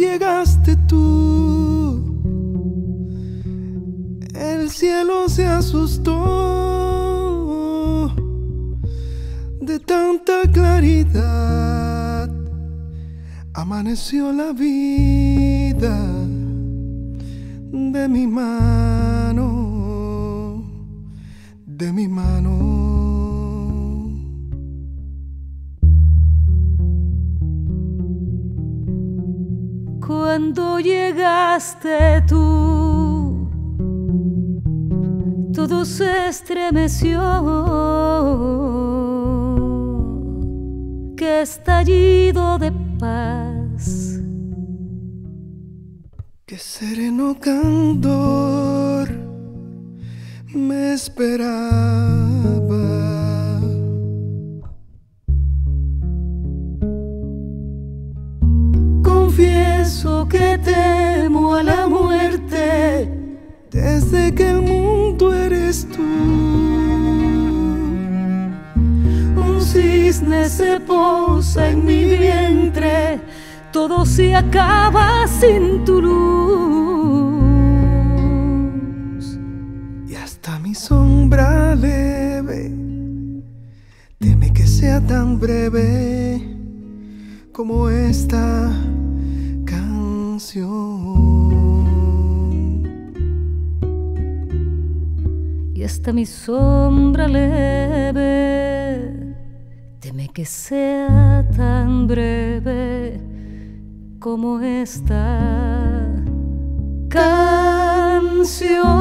llegaste tú, el cielo se asustó de tanta claridad. Amaneció la vida de mi mano, de mi mano. Cuando llegaste tú, todo se estremeció. Que estallido de paz. Que sereno candor me esperaba. Confieso que temo a la muerte desde que el mundo eres tú. Un cisne se posa en mi vientre, todo se acaba sin tu luz. Y hasta mi sombra leve teme que sea tan breve como esta Y hasta mi sombra leve teme que sea tan breve como esta canción.